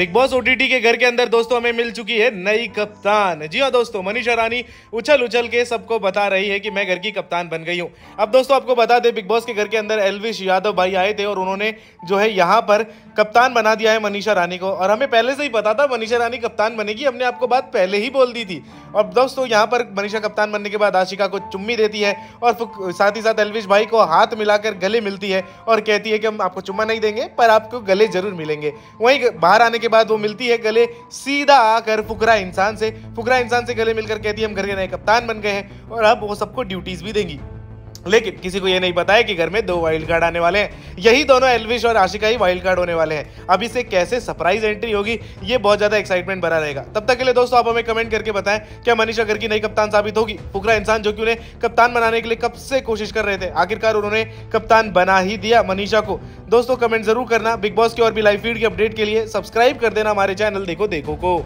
Big boss OTT के घर के अंदर दोस्तों हमें मिल चुकी है नई कप्तान। जी हाँ दोस्तों, मनीषा रानी उछल उछल के सबको बता रही है कि मैं घर की कप्तान बन गई हूँ। अब दोस्तों आपको बता दें, बिग बॉस के घर के अंदर एलविश यादव भाई आए थे और उन्होंने जो है यहाँ पर कप्तान बना दिया है मनीषा रानी को। और हमें पहले से ही पता था मनीषा रानी कप्तान बनेगी, हमने आपको बात पहले ही बोल दी थी। और दोस्तों यहाँ पर मनीषा कप्तान बनने के बाद आशिका को चुम्मी देती है और साथ ही साथ एलविश भाई को हाथ मिलाकर गले मिलती है और कहती है कि हम आपको चुम्मा नहीं देंगे, पर आपको गले ज़रूर मिलेंगे। वहीं बाहर आने के बाद वो मिलती है गले सीधा आकर फुकरा इंसान से, फुकरा इंसान से गले मिलकर कहती है, हम घर के नए कप्तान बन गए हैं। और अब वो सबको ड्यूटीज़ भी देंगी। लेकिन किसी को यह नहीं पता है कि घर में दो वाइल्ड कार्ड आने वाले हैं। यही दोनों एलविश और आशिका ही वाइल्ड कार्ड होने वाले हैं। अब इसे कैसे सरप्राइज़ एंट्री होगी, ये बहुत ज़्यादा एक्साइटमेंट बना रहेगा। तब तक के लिए दोस्तों, आप हमें कमेंट करके बताएँ, क्या मनीषा घर की नई कप्तान साबित होगी? फुकरा इंसान जो कि उन्हें कप्तान बनाने के लिए कब से कोशिश कर रहे थे। आखिरकार उन्होंने कप्तान बना ही दिया मनीषा को। दोस्तों कमेंट ज़रूर करना। बिग बॉस की और भी लाइव फ़ीड की अपडेट के लिए सब्सक्राइब कर देना हमारे चैनल देखो देखो को।